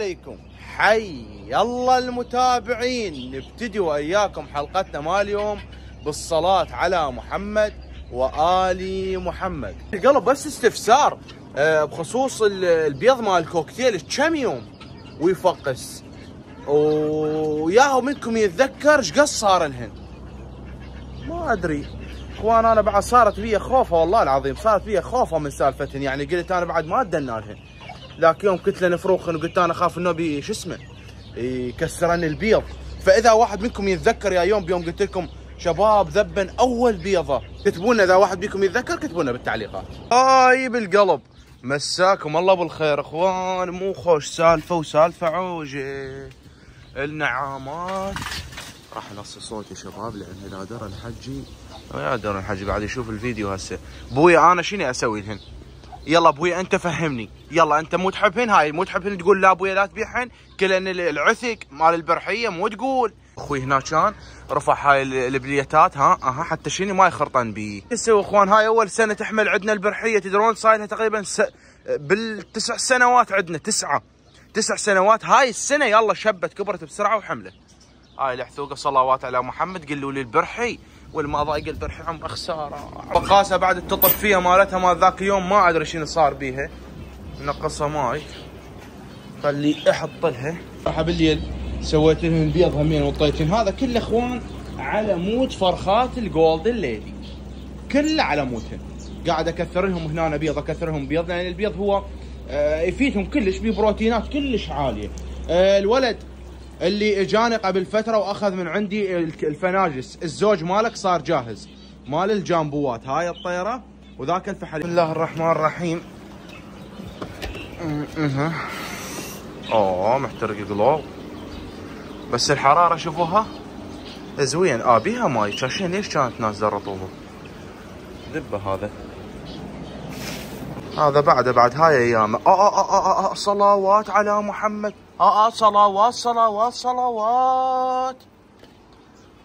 عليكم. حي الله المتابعين. نبتدي وإياكم حلقتنا مال اليوم بالصلاة على محمد وآل محمد. قلب بس استفسار آه، بخصوص ال- البيض مال الكوكتيل كم يوم ويفقس؟ وياهو منكم يتذكر إيش قد صار لهن؟ ما أدري. أخوان أنا بعد صارت بي خوفة والله العظيم صارت بي خوفة من سالفتهن. يعني قلت أنا بعد ما ادنا لهن. ذاك يوم قلت له نفروخن وقلت أنا اخاف انه بي شو اسمه؟ يكسرن البيض. فإذا واحد منكم يتذكر يا يوم بيوم قلت لكم شباب ذبن أول بيضة كتبوا لنا إذا واحد بيكم يتذكر كتبوا لنا بالتعليقات. هاي بالقلب. مساكم الله بالخير أخوان. مو خوش سالفة وسالفة عوجة. النعامات. راح نص صوت يا شباب لأن اذا درى الحجي. يا درى الحجي بعد يشوف الفيديو هسه. بويا أنا شنو أسوي لهن يلا أبوي أنت فهمني. يلا أنت مو تحبهن؟ هاي مو تحبهن؟ تقول لا أبوي لا تبيعهن. كلن العثق مال البرحية مو تقول. أخوي هنا كان رفع هاي ال- البليتات ها أها حتى شنو ما يخرطن بي. تسوي أخوان هاي أول سنة تحمل عندنا البرحية. تدرون صاير لها تقريبا س... بالتسع سنوات عندنا تسعة. تسع سنوات هاي السنة يلا شبت كبرت بسرعة وحملت. هاي الحثوقه صلوات على محمد قالوا لي البرحي. والما ضايق البرحي عمره خساره بقاسة بعد التطفية مالتها مال ذاك يوم ما أدري شنو صار بيها. نقصها ماي. خلي أحط لها راح بالليل سويت لهم بيض همين وطيتين. هذا كله إخوان على مود فرخات الجولدن ليدي كله على مودهن قاعد أكثر لهم هنا بيض أكثر لهم بيض لأن البيض هو آه، يفيدهم كلش ببروتينات كلش عالية. آه، الولد اللي اجاني قبل فترة وأخذ من عندي الفناجس. الزوج مالك صار جاهز. مال الجامبوات. هاي الطيرة وذاك الفحل بسم الله الرحمن الرحيم. م- مه. أوه محترق قلوب. بس الحرارة شوفوها. زوين. آه بيها ماي. شاشين. ليش كانت نازلة رطوبه ذبه هذا. هذا بعده بعد هاي أيامه. آه آه آه آه آه صلوات على محمد. آه آه صلوات صلوات صلوات.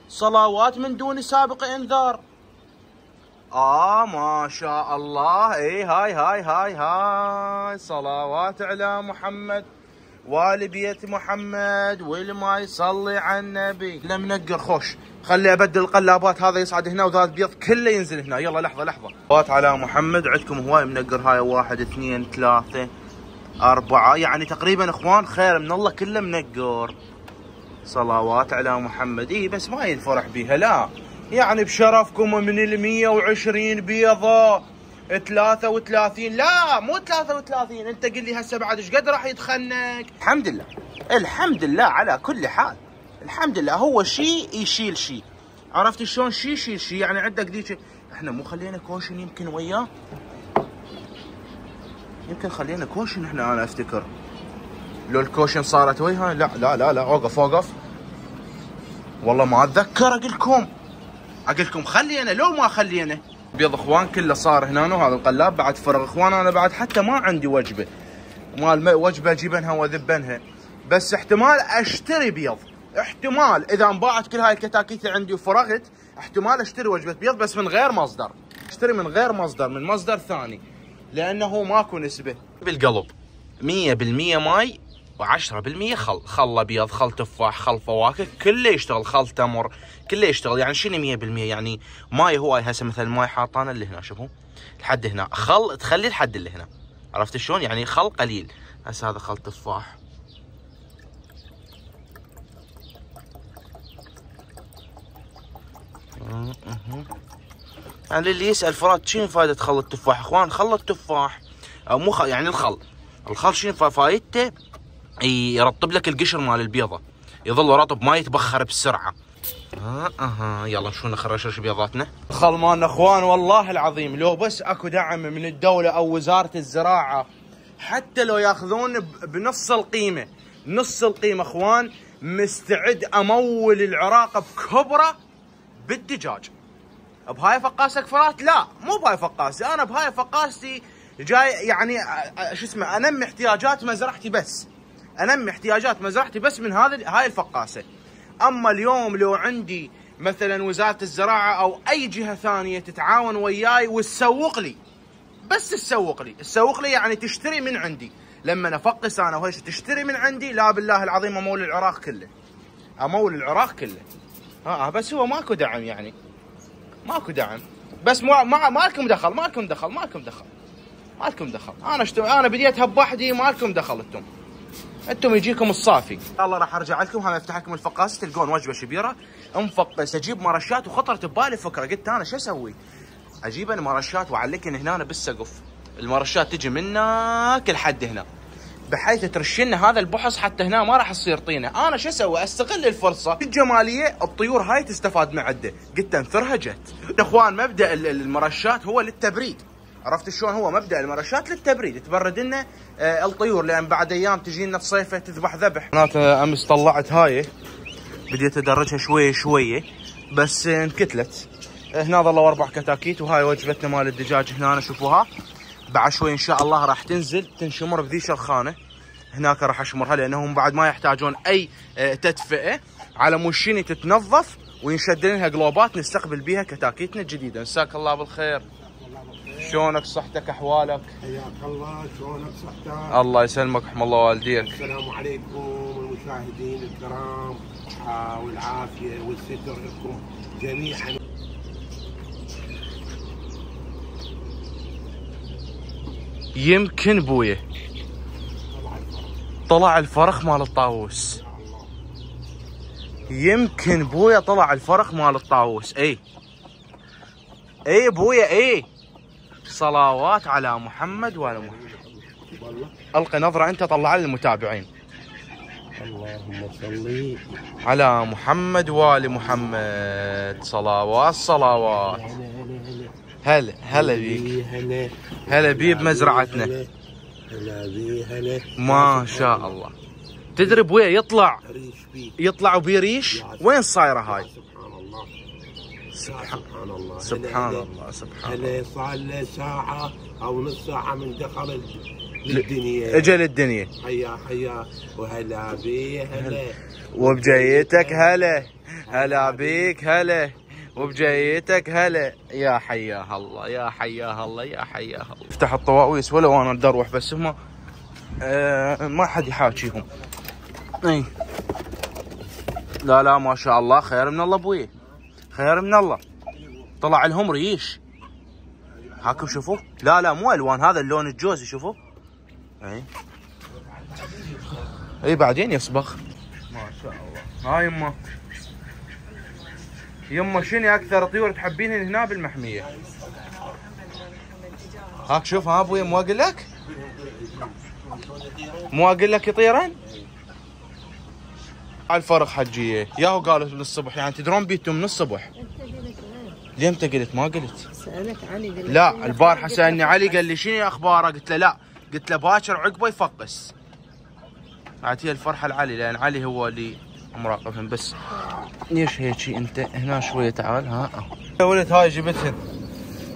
صلوات من دون سابق إنذار. آه ما شاء الله. إي هاي هاي هاي هاي. صلوات على محمد. وآل بيت محمد والما يصلي على النبي لا منقر خوش. خلي ابدل القلابات هذا يصعد هنا وذا البيض كله ينزل هنا. يلا لحظة لحظة. صلوات على محمد. عندكم هواي منقر هاي. واحد اثنين ثلاثة أربعة. يعني تقريبا إخوان خير من الله كله منقر. صلوات على محمد. اي بس ما ينفرح بيها لا. يعني بشرفكم من ال 120 بيضة. 33 لا مو 33 انت قل لي هسه بعد إيش قد راح يتخنق الحمد لله. الحمد لله على كل حال. الحمد لله. هو شيء يشيل شيء عرفت شلون شيء يشيل شيء يعني عندك ذيك إحنا مو خلينا كوشن يمكن وياه؟ يمكن خلينا كوشن إحنا أنا أفتكر. لو الكوشن صارت وياها لا لا لا لا. أوقف أوقف. والله ما أتذكر أقول لكم أقول لكم خلينا لو ما خلينا. بيض أخوان كله صار هنا وهذا القلاب بعد فرغ أخوان أنا بعد حتى ما عندي وجبة. مال وجبة اجيبنها واذبنها بس احتمال أشتري بيض. احتمال إذا أنباعت كل هاي الكتاكيت عندي وفرغت احتمال أشتري وجبة بيض بس من غير مصدر. أشتري من غير مصدر من مصدر ثاني. لأنه ماكو نسبة. بالقلب. 100% ماي و10% خل خل أبيض خل تفاح خل فواكه كله يشتغل خل تمر كله يشتغل. يعني شنو 100% يعني ماي هو هسه مثلا ماي حاطانا اللي هنا شوفوا لحد هنا. خل تخلي لحد اللي هنا. عرفت شلون؟ يعني خل قليل. هسه هذا خل تفاح. يعني اللي يسأل فراد شنو فائده خل التفاح؟ إخوان خل التفاح. أو مو خل يعني الخل. الخل شنو فا- فايدته؟ يرطب لك القشر مال البيضة. يظل رطب ما يتبخر بسرعة. ها أها يلا نشوف نخرج بيضاتنا؟ مالنا اخوان والله العظيم لو بس اكو دعم من الدولة أو وزارة الزراعة حتى لو ياخذون بنص القيمة. نص القيمة اخوان مستعد امول العراق بكبرة بالدجاج. بهاي فقاسه كفرات لا مو بهاي فقاسه أنا بهاي فقاستي جاي يعني أ- أ- شو اسمه أنمي احتياجات مزرعتي بس. انمي احتياجات مزرعتي بس من هذا هاي الفقاسة. أما اليوم لو عندي مثلا وزارة الزراعة أو أي جهة ثانية تتعاون وياي وتسوق لي بس تسوق لي. تسوق لي يعني تشتري من عندي. لما افقس أنا وهيش تشتري من عندي لا بالله العظيم أمول العراق كله. أمول العراق كله. ها بس هو ماكو دعم يعني. ماكو دعم. بس ما ما مالكم دخل مالكم دخل مالكم دخل. مالكم دخل. أنا اشتو أنا بديتها بوحدي مالكم دخل أنتم أنتم يجيكم الصافي. الله راح أرجع لكم هم أفتح لكم الفقاس. تلقون وجبة شبيرة. مفقس أجيب مرشات وخطرت ببالي فكرة. قلت أنا شو أسوي؟ أجيب أنا مرشات وأعلقهن هنا بالسقف. المرشات تجي من هناك لحد هنا. بحيث ترشلنا هذا البحص حتى هنا ما راح تصير طينة، أنا شو أسوي؟ أستغل الفرصة. الجمالية الطيور هاي تستفاد من عده، قلت انثرها جت. إخوان مبدأ المرشات هو للتبريد، عرفت شلون هو مبدأ المرشات للتبريد؟ تبرد لنا آه الطيور لأن بعد أيام تجي لنا صيفه تذبح ذبح. هناك أمس طلعت هاي بديت ادرجها شوية شوية بس انكتلت. هنا ظلوا أربع كتاكيت وهاي وجبتنا مال الدجاج. هنا شوفوها. بعد شوي إن شاء الله راح تنزل تنشمر بذيش الخانة. هناك راح أشمرها لأنهم بعد ما يحتاجون أي آه، تدفئة على مشيني تتنظف وينشد لها قلوبات نستقبل بها كتاكيتنا الجديدة. مساك الله بالخير. شلونك صحتك أحوالك؟ حياك الله شلونك صحتك؟ الله يسلمك رحم الله والديك. السلام عليكم المشاهدين الكرام. والعافية والستر لكم جميعا. يمكن بويه طلع الفرخ مال الطاووس. يمكن بويا طلع الفرخ مال الطاووس. اي اي بويا اي صلوات على محمد وعلى محمد. ألقي نظرة أنت طلع للمتابعين اللهم صل على محمد وآل محمد. صلوات صلوات. هلا هلا بيك؟ هلا بيه بمزرعتنا. هلا بيه هلا ما شاء الله. تدري بويا يطلع؟ يطلع بيريش وين صايره هاي؟ سبحان الله. سبحان الله سبحان الله. هلا صار له ساعة أو نص ساعة من دخل للدنيا؟ اجى للدنيا. حيا حيا وهلا بيه هلا. وبجيتك هلا. هلا. بيك هلا. وبجيتك هلا. يا حياه الله يا حياه الله يا حياه الله. افتح الطواويس ولو أنا أروح بس هم آه ما حد يحاكيهم. إي. لا لا ما شاء الله خير من الله أبوي خير من الله. طلع لهم ريش. هاكم شوفوا. لا لا مو ألوان هذا اللون الجوزي شوفوا. إي. إي بعدين يصبغ. ما شاء الله. هاي يمه يمه شنو أكثر طيور تحبينهن هنا بالمحمية؟ هاك شوف ها أبوي مو أقول لك؟ مو أقول لك يطيرن؟ على الفرق حجية. ياهو قالوا من الصبح يعني تدرون بيتم من الصبح. ليه انت قلت؟ ما قلت. سألك علي لي لا البارحة قلت سألني علي قال لي شنو اخباره قلت له لا. قلت له باكر عقبه يفقس. اعطيه الفرحة لعلي لأن علي هو اللي مراقبهم. بس ليش هيك؟ أنت هنا شوية تعال ها. يا ولد هاي جبتهن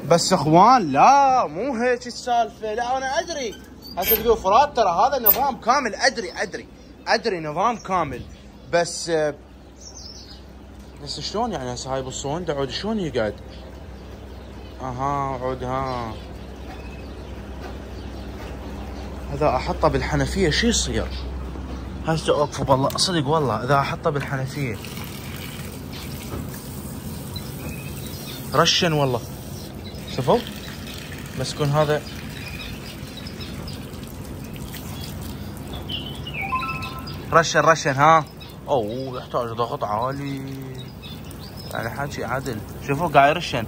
بس إخوان لا مو هيك السالفة. لا أنا أدري. هسه تقول فرات ترى هذا نظام كامل. أدري أدري. أدري نظام كامل. بس بس شلون يعني؟ هسه هاي بالصوندة عود شلون يقعد؟ أها عود ها. هذا أحطه بالحنفية شو يصير؟ هسه أوقف والله صدق والله إذا أحطه بالحنفية. رشن والله. شوفوا بس يكون هذا. رشن رشن ها. اوه يحتاج ضغط عالي. يعني حكي عدل. شوفوا قاعد يرشن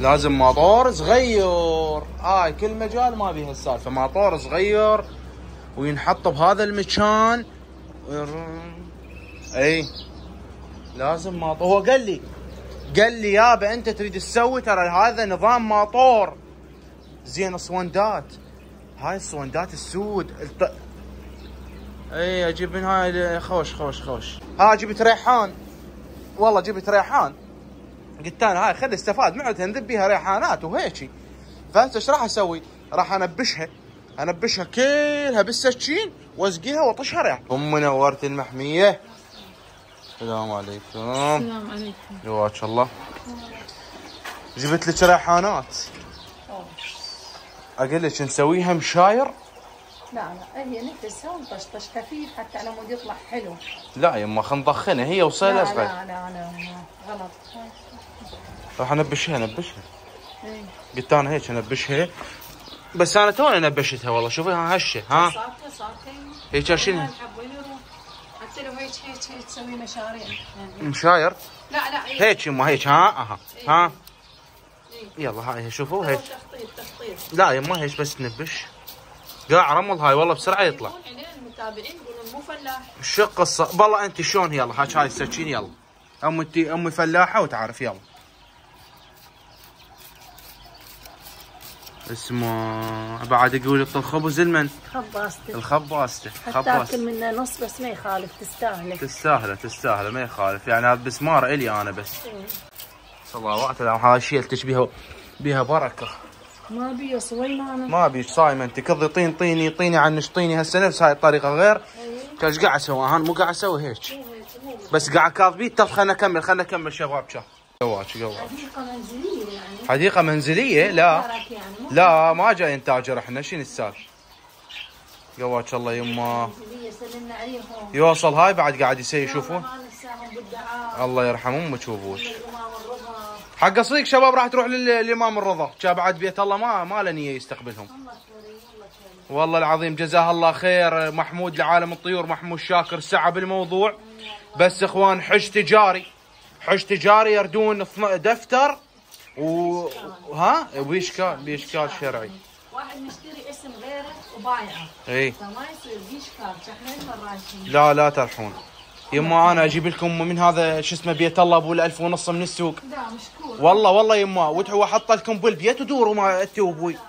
لازم ماطور صغير. هاي كل مجال ما بيها السالفه ماطور صغير وينحط بهذا المكان. إي. لازم ماطور. هو قال لي قال لي يابا أنت تريد تسوي ترى هذا نظام ماطور. زين اسوندات هاي السوندات السود. إي أجيب من هاي خوش خوش خوش. ها جبت ريحان. والله جبت ريحان. قلت أنا هاي خلي استفاد. معدها نذب بيها ريحانات وهيجي فانت إيش راح أسوي؟ راح أنبشها. أنبشها كلها بالسكين واسقيها وأطشها ريح أم نورت المحمية. السلام عليكم. السلام عليكم. جواك الله. جبت لك ريحانات. أقول لك نسويها مشاير. لا لا هي نفسها ومطشطش خفيف حتى على مود يطلع حلو. لا يما خلينا نضخنها هي لا وصيلة لا لا لا لا غلط. راح أنبشها أنبشها. إيه. قلت أنا هيك أنبشها. بس أنا توني نبشتها والله. شوفي ها هشة ها. صارت صارت هيك شنو حتى لو هيك هيك هيك تسوي مشاريع. يعني مشاير؟ لا لا إيه. هيك يما هيك ها أها ها. إيه. يلا هاي شوفوا هيك. تخطيط تخطيط. لا يما هيك بس تنبش قاع رمل هاي والله بسرعة يطلع. المتابعين يقولون مو فلاح. شو القصة بالله أنت شلون يلا؟ هاك هاي السكين يلا. امي انت امي فلاحة وتعرف يلا. اسمه بعد يقول يطل خبز المن. خباستك الخباسته. خباسته تاكل منه نص بس ما يخالف تستاهله تستاهله تستاهله ما يخالف. يعني هذا بسمار إلي أنا بس. إيه. صلوات هاي الشيء التش بيها بيها بركة. ما بي صويمانه ما بيش صايمه انت. كضي طين طيني طيني عن طيني هسه نفس هاي الطريقة غير. كاش قاعد أسوي أنا مو قاعد أسوي هيك. بس قاعد كاظبيت طب خلنا نكمل خلنا نكمل شباب شاف قواش قواش. حديقة منزلية يعني. حديقة منزلية؟ لا. يعني لا ما جاي نتاجر إحنا. شنو السالفة؟ قواش الله يما. يوصل هاي بعد قاعد يسوي يشوفون الله يرحم أمك وابوك حق صديق شباب راح تروح لل- للإمام الرضا. كان بعد بيت الله ما ما له نية يستقبلهم. والله العظيم جزاه الله خير محمود لعالم الطيور محمود شاكر سعى بالموضوع بس إخوان حج تجاري. حج تجاري يردون دفتر و ها؟ باشكال باشكال شرعي. واحد مشتري اسم غيره وبايعه. اي فما يصير مراشين لا لا ترحون. يما أنا أجيب لكم من هذا شو اسمه بيت الله أبو الألف ونص من السوق. لا مشكور والله والله يما وتحوا أحط لكم بالبيت ودوروا ما انت وابوي الله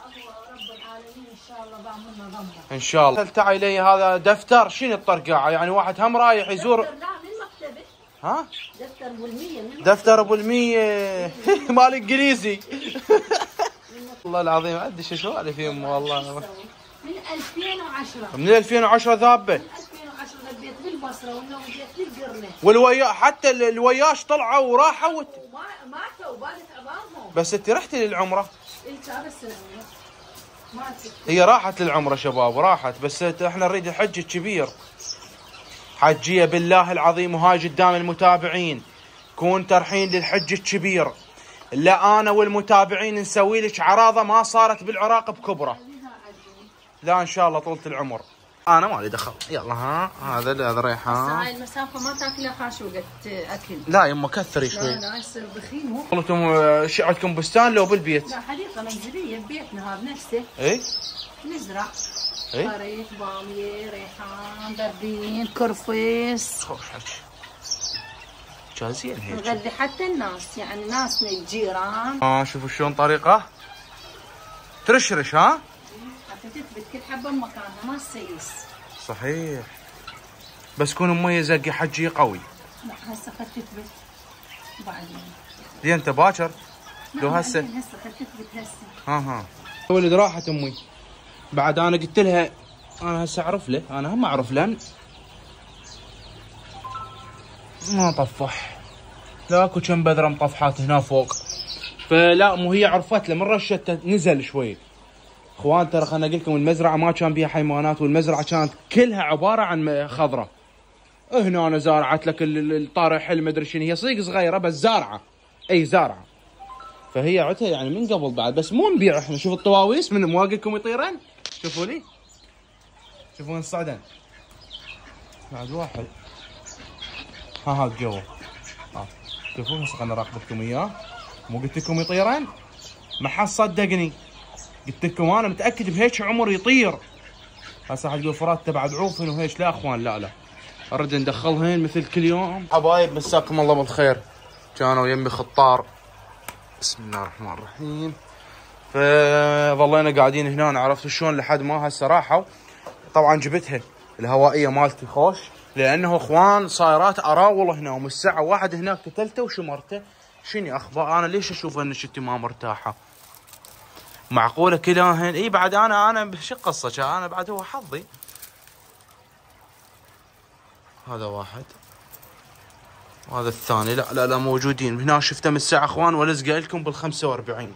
رب العالمين إن شاء الله بعملنا ضمه إن شاء الله. تعال إلي هذا دفتر. شنو الطرقاعه يعني واحد هم رايح يزور ها؟ دفتر بالمية من دفتر أبو المية. مال إنجليزي. والله العظيم عندي شو سوالف يمه والله. من 2010 من 2010 ذابة. من 2010 والويا حتى ال- الوياش طلعوا وراحوا وت- ماتوا عظامهم بس انت رحتي للعمرة؟ ماتت. هي راحت للعمرة شباب راحت بس إحنا نريد الحج الكبير. حجية بالله العظيم وهاي قدام المتابعين. كون ترحين للحج الكبير. لا أنا والمتابعين نسوي لك عراضة ما صارت بالعراق بكبرة. لا إن شاء الله طولة العمر. أنا ما لي دخل. يلا ها هذا هذا ريحان هاي المسافه ما تاكلها خاش وقت أكل. لا يما كثري لا شوي. لا يصير بخيل مو. قلتم آه، شي عندكم بستان لو بالبيت. لا حديقة منزلية ببيتنا هذا نفسه. اي نزرع اي خريف باميه ريحان دردين كرفس. خوش حكي جازين هيك. نغذي حتى الناس يعني ناسنا الجيران. آه شوفوا شلون طريقة. ترشرش ها؟ تثبت كل حبة بمكانها ما تسيس. صحيح. بس كون مميزه حق حجي قوي. لا هسه خد تثبت. بعدين. دي أنت باكر؟ لو لا، هسه هسه خد تثبت هسه. ها ها ولد راحت أمي. بعد أنا قلت لها أنا هسه أعرف له. أنا هم أعرف له ما طفح. لا أكو كم بذرة مطفحات هنا فوق. فلا مو هي عرفت له. من رشته نزل شوي. اخوان ترى خلنا أقول لكم المزرعة ما كان بيها حيوانات والمزرعة كانت كلها عبارة عن خضرة. هنا أنا زارعت لك ال- ال- الطارح المدري شنو هي صدق صغيرة بس زارعة. أي زارعة. فهي عتها يعني من قبل بعد بس مو نبيع إحنا. شوف الطواويس من مواقفكم يطيرن شوفوا لي. شوفون الصعدن بعد واحد. ها هذا جوا ها. شوفوا هسه خلنا نراقب لكم إياه. مو قلت لكم يطيرن ما حد صدقني قلت لكم أنا متأكد بهيك عمر يطير. هسه حد يقول فرات تبع عوفن وهيك لا أخوان لا لا. ارد ندخلهن مثل كل يوم. حبايب مساكم الله بالخير. كانوا يمي خطار. بسم الله الرحمن الرحيم. فظلينا قاعدين هنا عرفتوا شلون؟ لحد ما هسه راحوا. طبعا جبتها الهوائية مالتي خوش. لأنه أخوان صايرات أراول هنا ومن الساعة واحد هناك قتلته وشمرته. شنو أخبار؟ أنا ليش أشوف أنك أنت ما مرتاحة؟ معقولة كذا إي بعد أنا أنا شو قصة أنا بعد هو حظي. هذا واحد. وهذا الثاني. لا لا لا موجودين. هنا شفته من الساعة أخوان والزقه لكم بال 45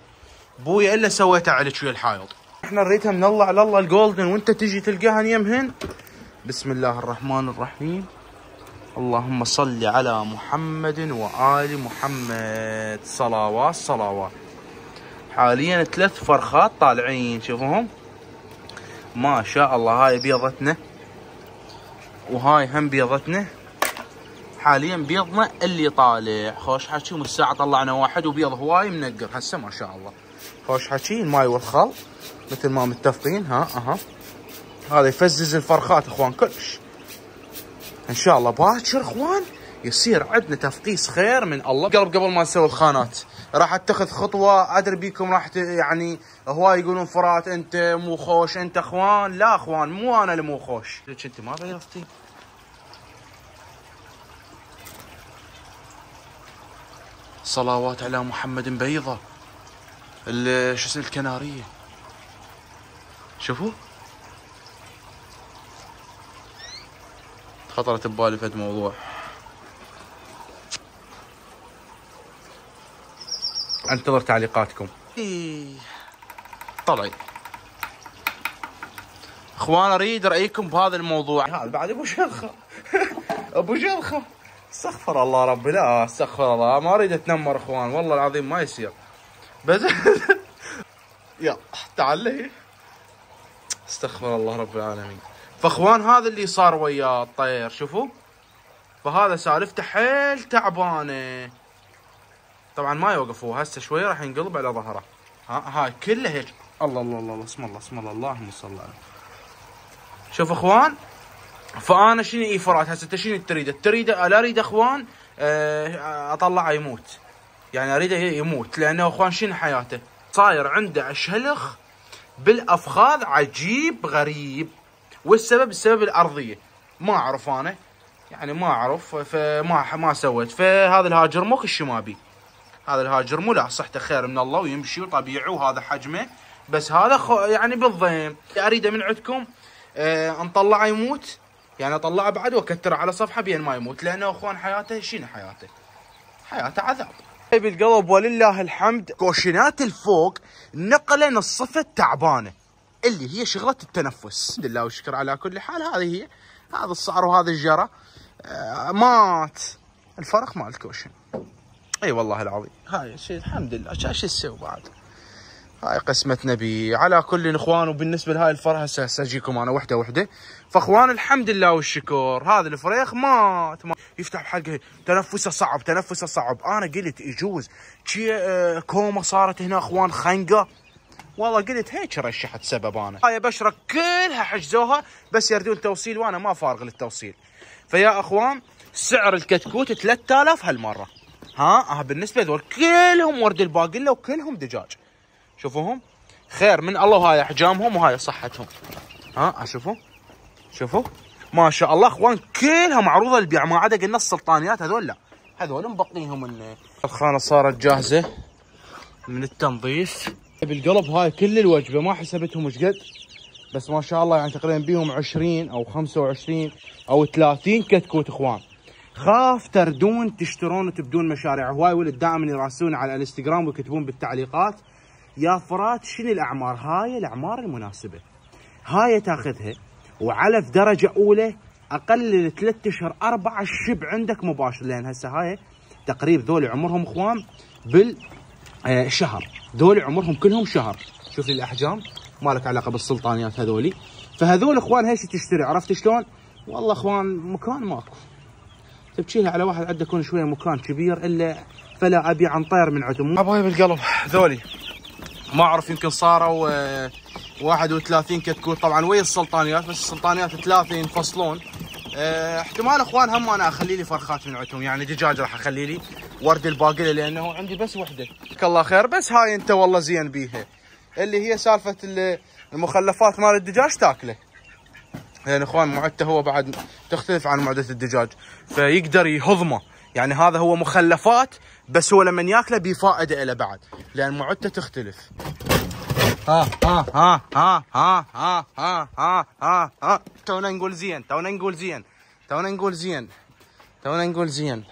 بويا إلا سويته عليك ويا الحائط. إحنا نريدها من الله على الله الجولدن وأنت تجي تلقاها يمهن بسم الله الرحمن الرحيم. اللهم صل على محمد وآل محمد. صلوات صلوات. حاليا ثلاث فرخات طالعين شوفوهم. ما شاء الله هاي بيضتنا. وهاي هم بيضتنا. حاليا بيضنا اللي طالع. خوش حكي ومن الساعة طلعنا واحد وبيض هواي منقر. هسه ما شاء الله. خوش حكي الماي والخل مثل ما متفقين. ها أها. هذا يفزز الفرخات إخوان كلش. إن شاء الله باكر إخوان يصير عندنا تفقيس خير من الله. قلب قبل ما نسوي الخانات. راح اتخذ خطوة أدري بيكم راح يعني هواي يقولون فرات أنت مو خوش أنت أخوان؟ لا أخوان مو أنا اللي مو خوش. ليش أنت ما بيضتي صلوات على محمد ال- شو اسمه الكنارية. شوفوا. خطرت ببالي فد موضوع انتظر تعليقاتكم. إيه. طلعي. إخوان أريد رأيكم بهذا الموضوع. هذا بعد أبو شرخه أبو شرخه استغفر الله ربي لا استغفر الله. ما أريد أتنمر إخوان. والله العظيم ما يصير. بس يلا تعال. لي استغفر الله رب العالمين. فإخوان هذا اللي صار ويا الطير شوفوا. فهذا سالفته حيل تعبانة. طبعا ما يوقفوا. هسه شوي راح ينقلب على ظهره. ها هاي كله هيك. الله الله الله اسم الله اسم الله. اللهم صل على شوف اخوان فأنا شنو اي فرات هسه أنت شنو تريد؟ تريد لا أريد أخوان آه، أطلعه يموت. يعني أريده يموت لأنه أخوان شنو حياته؟ صاير عنده شلخ بالأفخاذ عجيب غريب. والسبب السبب الأرضية. ما أعرف أنا. يعني ما أعرف فما ما سويت. فهذا الهاجر مو كل ما بي هذا الهاجر مو لا صحته خير من الله ويمشي وطبيعي وهذا حجمه. بس هذا خو يعني بالضيم. اريده من عندكم آه نطلعه يموت. يعني أطلعه بعد واكتره على صفحة بين ما يموت. لأنه أخوان حياته شنو حياته؟ حياته عذاب. حبيب القلب ولله الحمد. كوشنات الفوق نقلا الصفة تعبانة اللي هي شغلة التنفس. الحمد لله والشكر على كل حال. هذه هي. هذا الصار وهذا الجرى آه مات. الفرخ مال الكوشن. أي والله العظيم. هاي شيء الحمد لله. شو تسوي بعد؟ هاي قسمة نبي. على كل إخوان وبالنسبة لهاي الفرحه هسه اجيكم أنا وحدة وحدة. فأخوان الحمد لله والشكر. هذا الفريخ مات ما يفتح بحلقه تنفسه صعب تنفسه صعب. أنا قلت يجوز. شي آه، كومة صارت هنا أخوان خنقة. والله قلت هيك رشحت سبب أنا. هاي بشره كلها حجزوها بس يردون توصيل وأنا ما فارغ للتوصيل. فيا أخوان سعر الكتكوت 3000 هالمرة. ها ها بالنسبة لذول كلهم ورد الباقله وكلهم دجاج. شوفوهم. خير من الله وهاي أحجامهم وهاي صحتهم. ها شوفوا. شوفوا. ما شاء الله أخوان كلها معروضة للبيع. ما عدا قلنا السلطانيات هذول لا. هذول مبطنيهم من الخانة صارت جاهزة. من التنظيف. بالقلب هاي كل الوجبة ما حسبتهم إيش قد. بس ما شاء الله يعني تقريبا بيهم 20 أو 25 أو 30 كتكوت إخوان. خاف تردون تشترون وتبدون مشاريع. هواي ولد دائما يراسلون على الانستغرام ويكتبون بالتعليقات. يا فرات شنو الأعمار؟ هاي الأعمار المناسبة. هاي تاخذها وعلف درجة أولى أقل ثلاث أشهر أربع الشب عندك مباشر. لأن هسه هاي تقريب ذول عمرهم أخوان بال آه، شهر ذول عمرهم كلهم شهر. شوف لي الأحجام ما لك علاقة بالسلطانيات هذولي. فهذول أخوان هيش تشتري عرفت شلون؟ والله أخوان مكان ماكو. تبكيها على واحد عنده يكون شوية مكان كبير إلا فلا أبي عن طير من عندهم أبوي بالقلب ذولي. ما أعرف يمكن صاروا آه، 31 كتكوت. طبعا ويا السلطانيات بس السلطانيات ثلاثة ينفصلون. آه، احتمال أخوان هم أنا أخلي لي فرخات من عندهم يعني دجاج راح أخلي لي ورد الباقله لأنه عندي بس وحدة. جزاك الله خير. بس هاي أنت والله زين بيها. اللي هي سالفة ال- المخلفات مال الدجاج تاكله. لأن إخوان معدته هو بعد تختلف عن معدة الدجاج. فيقدر يهضمه. يعني هذا هو مخلفات بس هو لما ياكله بفائده له بعد. لأن معدته تختلف. ها ها ها ها ها ها ها ها ها ها. تونا نقول زين تونا نقول زين تونا نقول زين تونا نقول زين.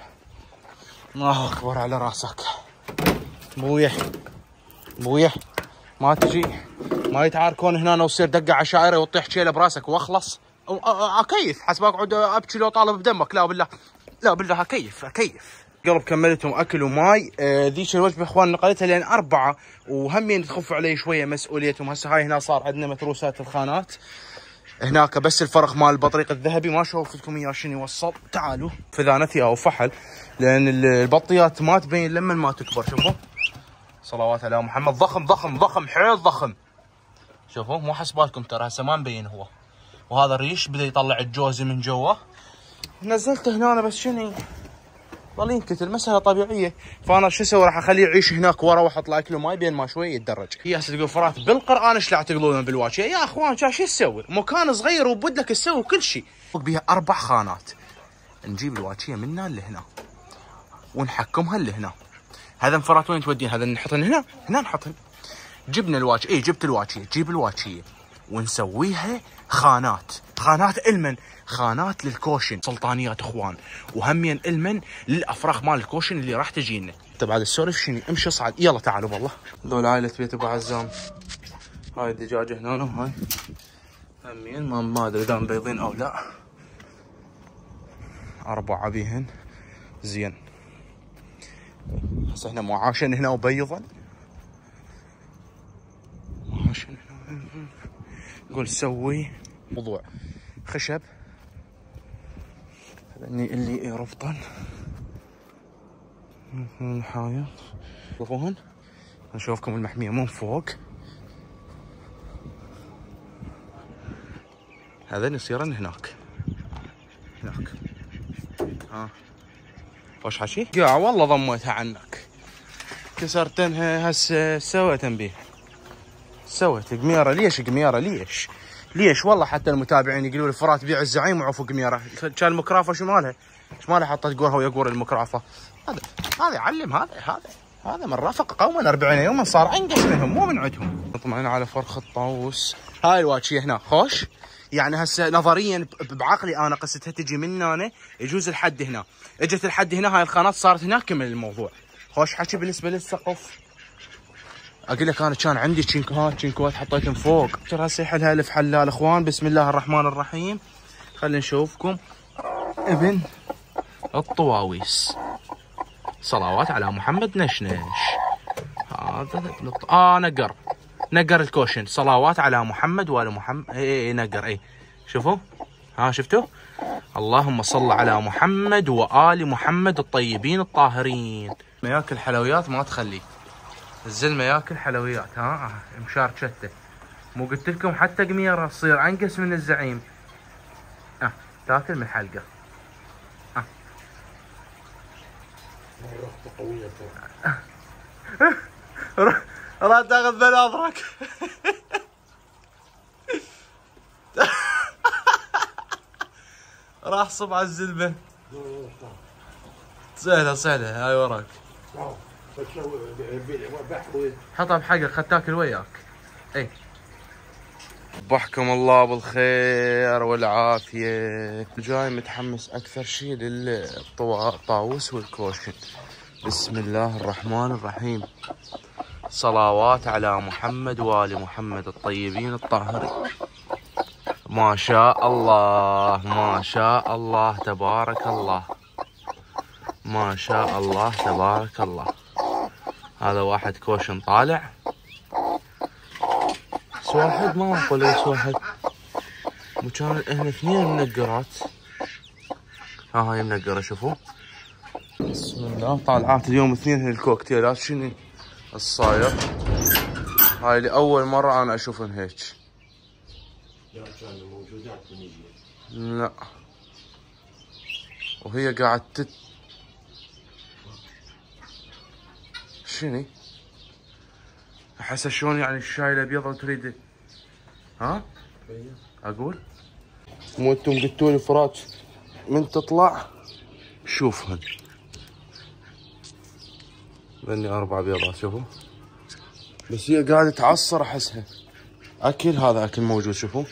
الله أكبر على راسك. بويا بويا ما تجي ما يتعاركون هنا وتصير دقة عشائري وتطيح شيله براسك واخلص. اكيف حسب اقعد أبكي لو طالب بدمك. لا بالله. لا بالله اكيف اكيف قلب كملتهم أكل وماي. آه الوجبة اخوان نقلتها لين أربعة وهمين تخف علي شوية مسؤوليتهم. هسه هاي هنا صار عندنا متروسات الخانات. هناك بس الفرق مال البطريق الذهبي. ما أشوف لكم إياه شنو يوصل تعالوا فذانتي أو فحل. لأن ال- البطيات ما تبين لما ما تكبر. شوفوا. صلوات على محمد. ضخم ضخم ضخم حيل ضخم. شوفوا مو حسبالكم ترى هسه ما مبين هو. وهذا الريش بدا يطلع الجوزي من جوا نزلته هنا أنا بس شنو؟ ظل ينكتل مسألة طبيعية. فأنا شو أسوي؟ راح أخليه يعيش هناك ورا وأحط له أكل وماي بين ما شوي يتدرج. هي هسه تقول فرات بالقرآن إيش لا تقولون بالواجهة يا أخوان شا شو تسوي؟ مكان صغير وبدك تسوي كل شيء. بيها أربع خانات. نجيب الواجهة من هنا لهنا. ونحكمها لهنا. هذا انفرات وين تودين؟ هذا نحطهن هنا؟ هنا نحطهن جبنا الواجهة اي جبت الواجهة جيب الواجهة ونسويها خانات. خانات إلمن. خانات للكوشن. سلطانيات إخوان. وهمين إلمن للأفراخ مال الكوشن اللي راح تجينا. طيب بعد السولف شنو؟ امشي اصعد. يلا تعالوا والله ذول عائلة بيت ابو عزام. هاي الدجاجة هنا وهاي همين ما ما أدري إذا بيضين أو لا. أربعة بيهن. زين. هسه إحنا معاشن هنا وبيضا. معاشن هنا قول سوي. موضوع. خشب. اللي اللي ربطا الحايط شوفوهن نشوفكم المحمية من فوق. هذا يصيرن هناك. هناك. ها. وش حكي؟ يا والله ضميتها عنك. كسرتنها هسه سويتن بيه سويت قميره ليش قميره ليش؟ ليش؟ والله حتى المتابعين يقولوا لي فرات بيع الزعيم وعفوا قميره كان المكرافه شو مالها؟ إيش مالها حطت قورها ويا قور المكرافه؟ هذا هذا يعلم هذا هذا هذا من رافق قوما 40 يوما صار انقص منهم مو من عندهم. طمعنا على فرخ الطاووس. هاي الواتشيه هنا خوش؟ يعني هسه نظريا بعقلي أنا قصتها تجي من هنا يجوز الحد هنا. إجت الحد هنا هاي الخانات صارت هناك كمل الموضوع. خوش حكي بالنسبة للسقف أقول لك أنا كان عندي تشينكوات تشينكوات حطيتهم فوق. ترى هسه يحلها الف حلال أخوان. بسم الله الرحمن الرحيم. خلينا نشوفكم. ابن الطواويس. صلوات على محمد نشنش. هذا. آه نقر. نقر الكوشن. صلوات على محمد وآل محمد. اي اي, اي نقر اي شوفوا. ها شفتوا؟ اللهم صل على محمد وآل محمد الطيبين الطاهرين. ما ياكل حلويات ما تخليه. الزلمة ياكل حلويات ها؟ آه، مشار شتة. مو قلت لكم حتى قميره تصير أنقص من الزعيم. آه تاكل من حلقه رخصة قوية راح تاخذ بناظرك راح صب على الزلمه سهلة سهلة هاي وراك. حطها بحقك خد تاكل وياك. اي صبحكم الله بالخير والعافية. جاي متحمس أكثر شيء للطاووس والكوشن. بسم الله الرحمن الرحيم. صلوات على محمد وآل محمد الطيبين الطاهرين. ما شاء الله ما شاء الله تبارك الله. ما شاء الله تبارك الله. هذا واحد كوشن طالع. بس واحد ما أقول بس واحد وكان هنا اثنين منقرات. ها هاي منقرة شوفوا. بسم الله. طالعات اليوم اثنين الكوكتيلات. شنو الصاير؟ هاي لأول مرة أنا أشوفهم هيك. لا. وهي قاعد تت شنو أحس شلون يعني الشاي الأبيض وتريد ها؟ أقول. مو أنتم قلتوا لي فرات من تطلع؟ شوفهن بني أربع بيضات شوفوا. بس هي قاعدة تعصر أحسها. اكل هذا أكل موجود شوفوا.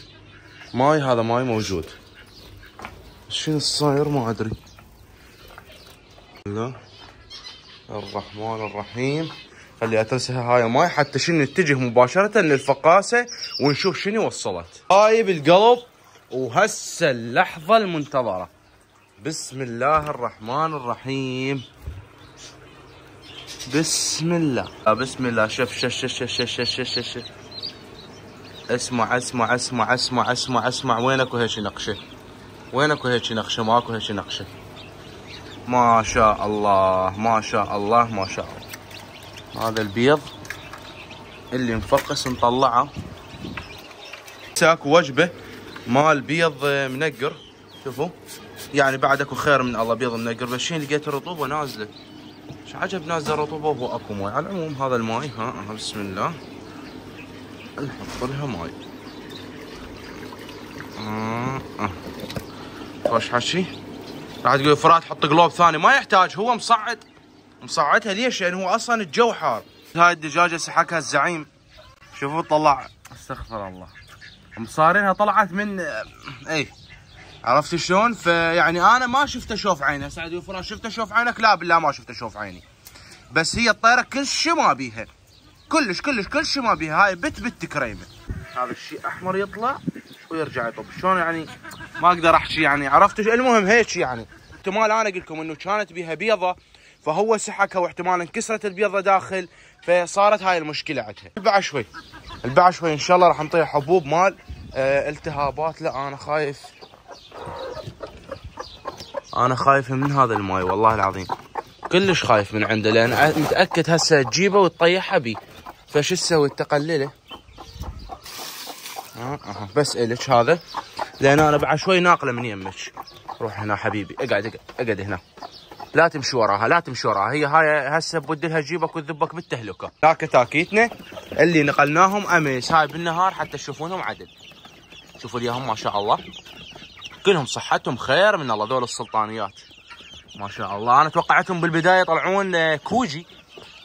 ماي هذا ماي موجود. شنو الصاير؟ ما أدري. الله الرحمن الرحيم. خليها ترسها هاي ماي حتى شنو نتجه مباشرة للفقاسة ونشوف شنو وصلت. هاي بالقلب وهسه اللحظة المنتظرة. بسم الله الرحمن الرحيم. بسم الله. آه، بسم الله. شوف شوف شوف شوف شوف شوف شوف شوف اسمع اسمع اسمع اسمع اسمع اسمع. وينك وهيك نقشة؟ وينك وهيك نقشة؟ ماكو هيك نقشة. ما شاء الله ما شاء الله ما شاء الله. هذا البيض اللي مفقس نطلعه ساكو وجبه مال بيض منقر شوفوا. يعني بعد أكو خير من الله بيض منقر. بس شين لقيت الرطوبه نازلة. إيش عجب نازله الرطوبه وهو أكو ماي. على العموم هذا الماي ها بسم الله. نحط لها ماي. آه آه. خوش حكي راح تقول فرات حط قلوب ثاني. ما يحتاج. هو مصعد. مصعدها ليش؟ لأن هو أصلا الجو حار هاي الدجاجة سحقها الزعيم. شوفوا طلع. استغفر الله. مصارينها طلعت من اي عرفت شلون؟ فيعني أنا ما شفته شوف عينه. سعد يقول شفته شوف عينك؟ لا بالله ما شفته شوف عيني. بس هي الطيرة كل شيء ما بيها. كلش كلش كل شيء ما بيها. هاي بت بت كريمه هذا الشيء أحمر يطلع ويرجع يطب. شلون يعني ما أقدر أحكي يعني عرفت شو- المهم هيك يعني احتمال أنا أقول لكم إنه كانت بيها بيضة فهو سحكها واحتمال انكسرت البيضة داخل فصارت هاي المشكلة عندها. البع شوي البع شوي إن شاء الله راح نطيح حبوب مال آه التهابات. لا أنا خايف. أنا خايف من هذا الماي والله العظيم. كلش خايف من عنده لأن متأكد هسه تجيبه وتطيحها بي. فش تسوي؟ تقلله. آه آه بس إلك هذا. لأن أنا بعد شوي ناقلة من يمك. روح هنا حبيبي. اقعد اقعد اقعد هنا. لا تمشي وراها لا تمشي وراها. هي هاي هسه بودلها تجيبك وتذبك بالتهلكة. ذاك تاكيتنا اللي نقلناهم أمس. هاي بالنهار حتى تشوفونهم عدل. شوفوا لي اياهم ما شاء الله. كلهم صحتهم خير من الله دول السلطانيات. ما شاء الله. أنا توقعتهم بالبداية يطلعون كوجي.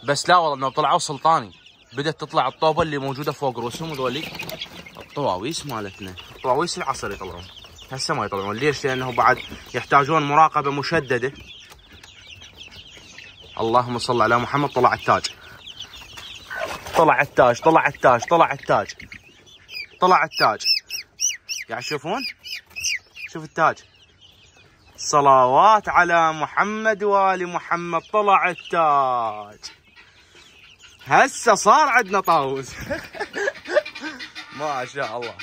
بس لا والله انهم طلعوا سلطاني. بدأت تطلع الطوبة اللي موجودة فوق رؤوسهم هذولي الطواويس مالتنا. الطواويس العصر يطلعون هسه ما يطلعون. ليش؟ لأنه بعد يحتاجون مراقبة مشددة. اللهم صل على محمد. طلع التاج. طلع التاج. طلع التاج. طلع التاج. طلع التاج. قاعد تشوفون؟ شوف التاج. صلوات على محمد وآل محمد. طلع التاج. هسه صار عندنا طاووس. ما شاء الله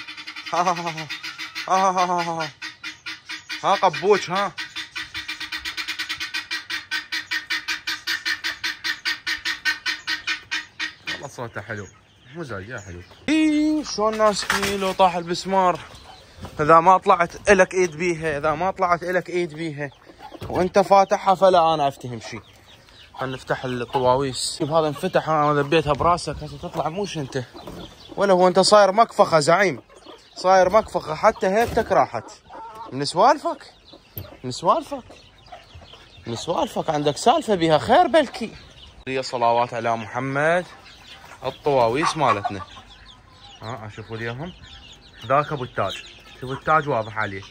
ها ها ها ها ها ها ها ها ها والله صوته حلو مزاجه حلو اي شلون ناسكي لو طاح البسمار اذا ما طلعت الك ايد بيها اذا ما طلعت الك ايد بيها وانت فاتحها فلا أنا افتهم شيء خلينا نفتح الطواويس هذا انفتح أنا ذبيتها براسك هسه تطلع موش انت ولا هو انت صاير مكفخة زعيم. صاير مكفخة حتى هيبتك راحت. من سوالفك؟ من سوالفك؟ من سوالفك عندك سالفة بها خير بلكي. هي صلوات على محمد. الطواويس مالتنا. ها اشوفوا اليهم ذاك أبو التاج. شوفوا التاج واضح عليه.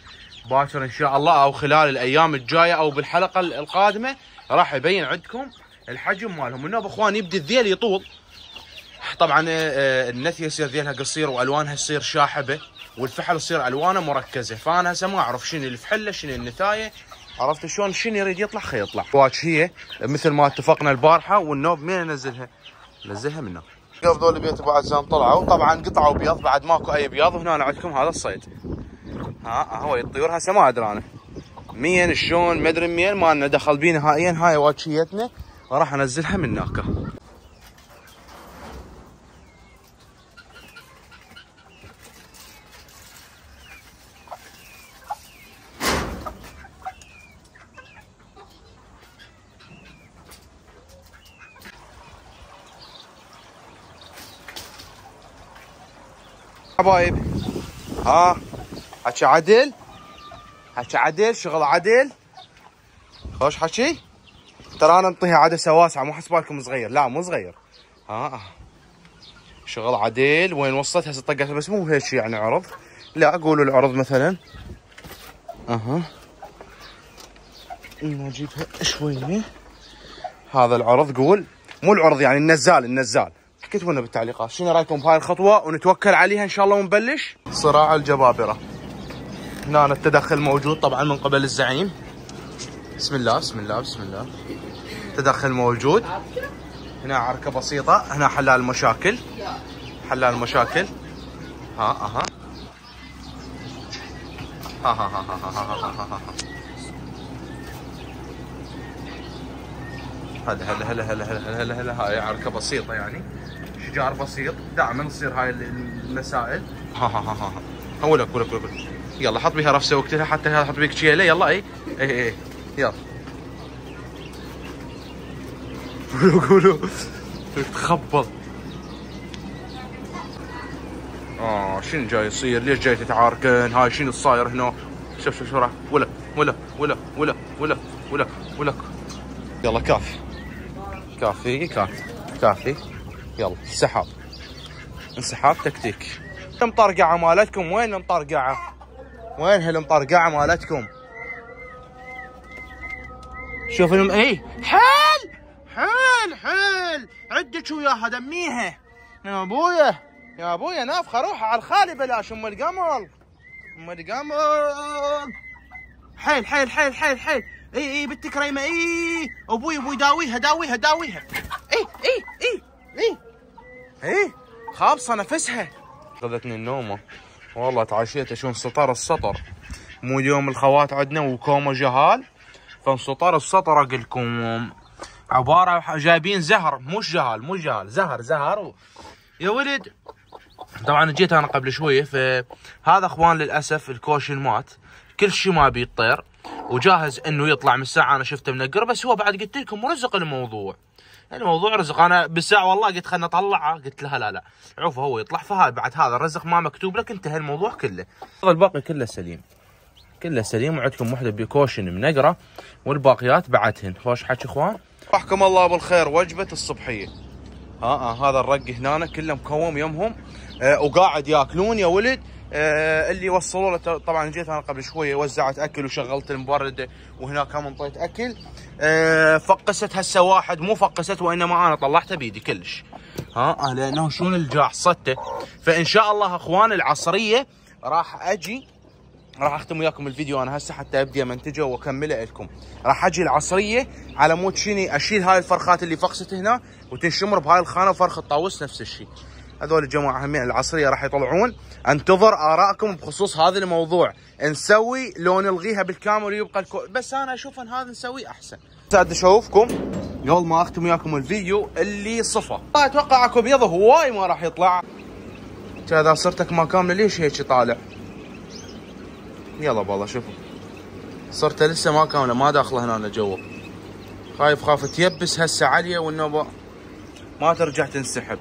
باكر إن شاء الله أو خلال الأيام الجاية أو بالحلقة القادمة راح يبين عندكم الحجم مالهم. النوب إخوان يبدي الذيل يطول. طبعا آه، النثيه يصير ذيلها قصير وألوانها تصير شاحبة والفحل يصير ألوانه مركزة. فأنا هسه ما أعرف شنو الفحلة شنو النثايه عرفت شلون؟ شنو يريد يطلع؟ خي يطلع. هي؟ مثل ما اتفقنا البارحة والنوب مين انزلها؟ نزلها من هنا شوف ذول بيت بعد زين طلعوا. طبعا قطعوا بيض بعد ماكو أي بيض وهنا عندكم هذا الصيد. ها هو الطيور هسه ما أدري أنا. مين شلون؟ ما أدري مين. ما لنا دخل بيه نهائيا هاي؟ واجهيتنا وراح أنزلها من هناك. حبايب. ها؟ حكي عدل؟ حكي عدل؟ شغل عدل؟ خوش حكي؟ ترى أنا انطيها عدسه واسعه مو حسبالكم صغير. لا مو صغير. ها؟ شغل عدل وين وصلت؟ هسه طقت بس مو هيك يعني عرض. لا أقول العرض مثلا. أها. أجيبها شوية هذا العرض قول. مو العرض يعني النزال النزال. اكتبوا لنا بالتعليقات. شنو رأيكم بهاي الخطوة؟ ونتوكل عليها إن شاء الله ونبلش. صراع الجبابرة. هنا التدخل موجود طبعا من قبل الزعيم. بسم الله بسم الله بسم الله. تدخل موجود. هنا عركة بسيطة هنا حلال المشاكل حلال المشاكل ها أها ها. ها ها ها ها ها ها ها هلا هلا هلا هلا هلا هلا هلا هاي عركة بسيطة يعني. شجار بسيط دائما تصير هاي المسائل. ها ها ها ها ها. ولك ولك ولك يلا حط بيها رفسة وقتها حتى حط بيك شيله يلا إي. إي إي يلا. قولوا قولوا. آه شنو جاي يصير؟ ليش جاي تتعاركن؟ هاي شنو صاير هنا؟ شوف شوف شوف ولا ولا ولا ولا ولا ولا ولا يلا كافي. كافي كافي كافي. يلا انسحاب. انسحاب تكتيك. المطرقعة مالتكم وين المطرقعة؟ وين هالمطرقعة مالتكم؟ شوف الم... اي حيل! حيل حيل! عدك وياها دميها يا أبويا. يا أبويا نافخه روحها على الخالي بلاش أم القمر أم القمر حيل حيل حيل حيل حيل. اي اي بنت كريمه اي أبوي أبوي داويها داويها داويها. اي اي اي اي اي خابصه نفسها أخذتني النومة. والله تعشيت أشوف سطر السطر. مو اليوم الخوات عندنا وكومه جهال فانسطر السطر أقول عبارة جايبين زهر مش جهال مو جهال زهر زهر. و... يا ولد. طبعا جيت أنا قبل شوية فهذا أخوان للأسف الكوشن مات كل شيء ما بيطير وجاهز إنه يطلع من الساعة أنا شفته منقر بس هو بعد قلت لكم رزق الموضوع. الموضوع رزق. أنا بالساعة والله قلت خلنا نطلعه قلت لها لا لا. عوفه هو يطلع. فهذا بعد هذا الرزق ما مكتوب لك انتهى الموضوع كله. الباقي كله سليم. كله سليم وعندكم وحدة بكوشن منقره والباقيات بعدهن. خوش حكي إخوان؟ راحكم الله بالخير. وجبة الصبحية. ها آه هذا الرق هنا كله مكوم يمهم آه وقاعد ياكلون يا ولد. آه اللي وصلوا له طبعا جيت أنا قبل شوية وزعت أكل وشغلت المبرده وهناك كم انطيت أكل. آه فقست هسه واحد مو فقست وإنما أنا طلعته بيدي كلش. ها آه لأنه شلون الجاح صدته. فإن شاء الله أخوان العصرية راح أجي راح أختم وياكم الفيديو أنا هسه حتى أبدي منتجه وأكمله لكم. راح أجي العصرية على مود شيني أشيل هاي الفرخات اللي فقست هنا وتنشمر بهاي الخانة وفرخ الطاووس نفس الشيء. هذول الجماعة همين العصرية راح يطلعون. انتظر آرائكم بخصوص هذا الموضوع. نسوي لو نلغيها بالكامل ويبقى الكو... بس أنا أشوف إن هذا نسويه أحسن. هسع أشوفكم قبل ما أختم وياكم الفيديو اللي صفى أتوقع أكو بيض هواي ما راح يطلع. هذا صرتك ما كامله ليش هيك طالع؟ يلا بالله شوفوا. صرت لسه ما كامله ما داخله هنا جوا. خايف خاف تيبس هسه عاليه والنوبة. ما ترجع تنسحب.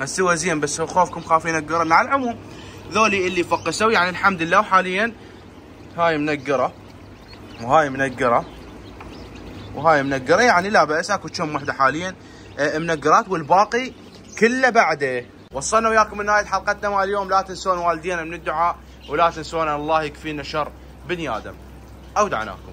هسه زين بس خوفكم خايفين ينقرن على العموم ذولي اللي فقسوا يعني الحمد لله وحاليا هاي منقرة. وهاي منقرة. وهاي منقرة يعني لا بأس أكو كم وحدة حاليا آه، منقرات والباقي كله بعده. وصلنا وياكم لنهاية حلقتنا مال اليوم. لا تنسون والدينا من الدعاء ولا تنسون الله يكفينا شر بني آدم. أودعناكم.